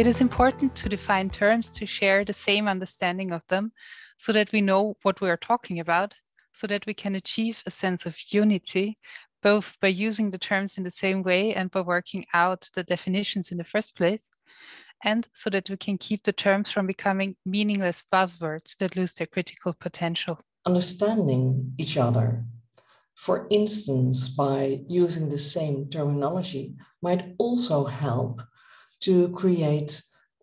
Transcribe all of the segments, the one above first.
It is important to define terms to share the same understanding of them so that we know what we are talking about, so that we can achieve a sense of unity, both by using the terms in the same way and by working out the definitions in the first place, and so that we can keep the terms from becoming meaningless buzzwords that lose their critical potential. Understanding each other for instance, by using the same terminology, might also help to create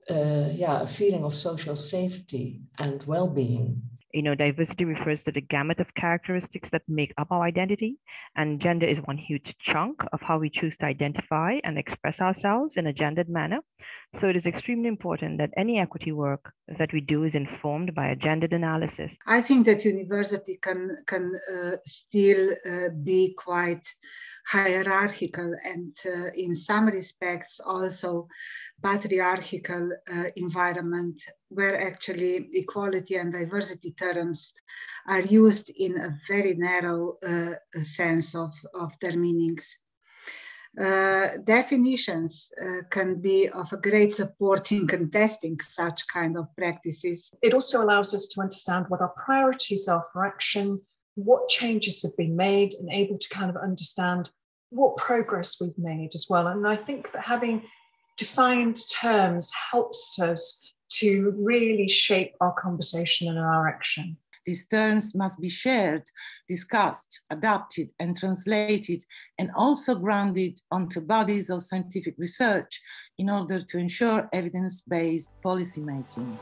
uh, yeah, a feeling of social safety and well-being. You know, diversity refers to the gamut of characteristics that make up our identity, and gender is one huge chunk of how we choose to identify and express ourselves in a gendered manner. So it is extremely important that any equity work that we do is informed by a gendered analysis. I think that university can can uh, still uh, be quite hierarchical and uh, in some respects also patriarchal uh, environment where actually equality and diversity terms are used in a very narrow uh, sense of, of their meanings. Uh, definitions uh, can be of a great support in contesting such kind of practices. It also allows us to understand what our priorities are for action, what changes have been made, and able to kind of understand what progress we've made as well. And I think that having defined terms helps us to really shape our conversation and our action. These terms must be shared, discussed, adapted, and translated, and also grounded onto bodies of scientific research in order to ensure evidence based policymaking.